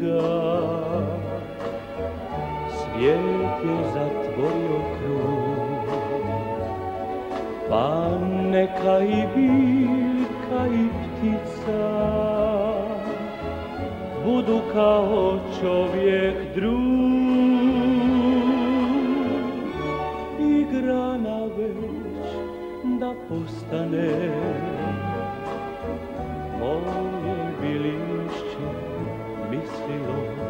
njega Svijet je zatvorio krug. Pa neka i biljka i ptica Budu kao čovjek drug. Igra na već da postane Moje bilje mislilo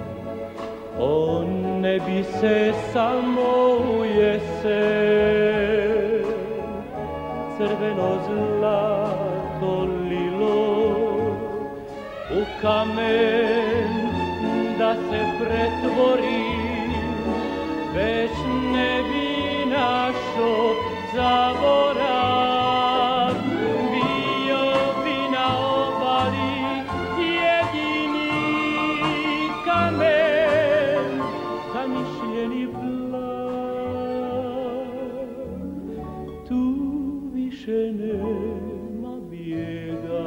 on ne bi se samo u jesen. Crveno zlato lilo u kamen da se pretvori već tu više nema bijega.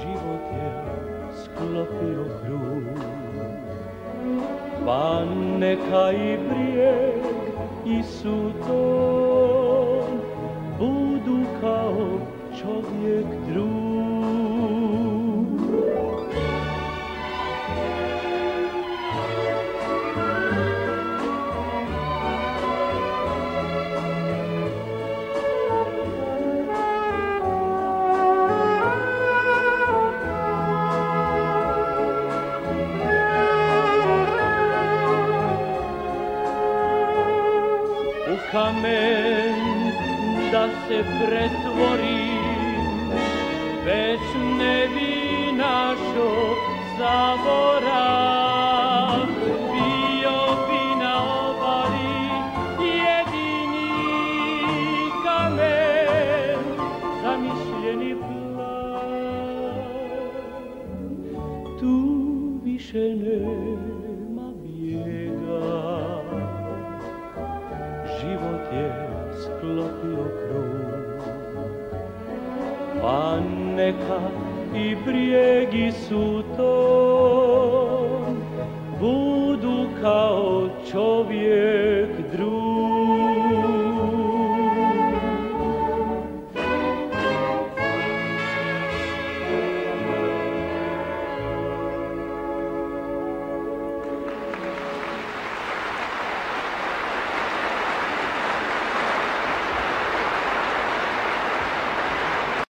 Život je sklopio krug pa neka i brijeg i suton budu kao čovjek drug kamen da se pretvori. Već ne bi našo zaborav. Bio bi na obali jedini kamen zamišljeni plan. Tu više nema pa neka i brijeg i suton